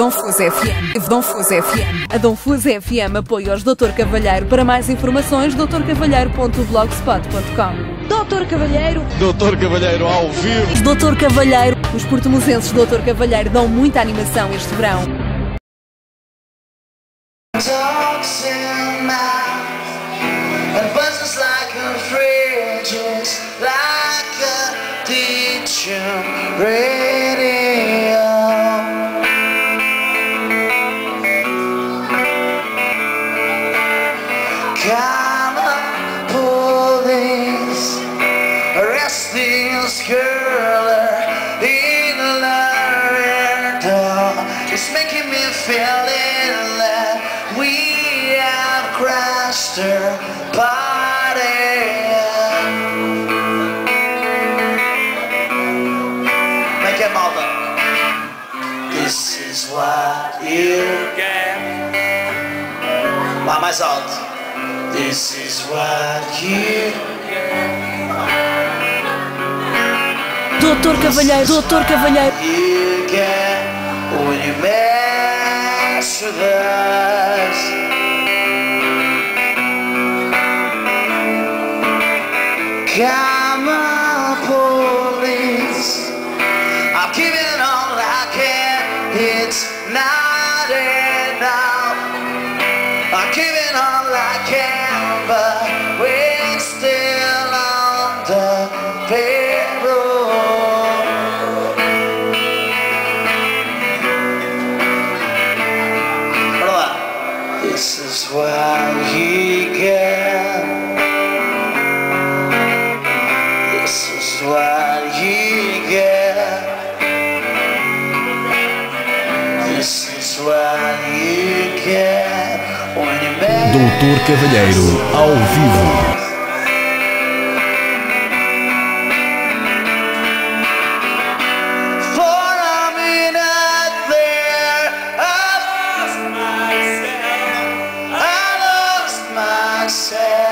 Donfus FM. Donfus FM. A Donfus FM apoia os Dr. Cavalheiro. Para mais informações, drcavalheiro.blogspot.com. Doutor Cavalheiro. Doutor Cavalheiro ao vivo. Doutor Cavalheiro. Os portemosenses Doutor Cavalheiro dão muita animação este verão. like a teacher making me feel that we have crashed her party. Make it mother. This is what you get. By my salt. This is what you Doutor Cavalheiro. Doutor Cavalheiro. face. Come on, police. I'm giving all I can. It's not enough. I'm giving all I can, but. This is what you get. This is what you get. This is what you get when you make Doutor Cavalheiro ao vivo. For a minute there, lost myself. myself.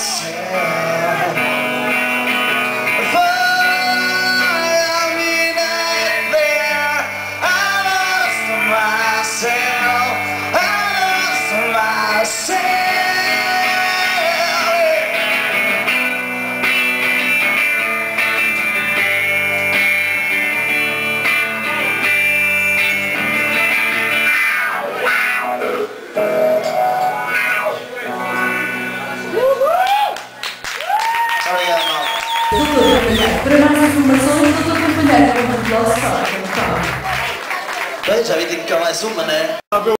Myself. For a minute there, I lost myself. Doutor Cavalheiro. Para mais informações, doutorcavalheiro.blogspot.com. Bem, já vi que há mais uma, né?